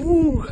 Ooh.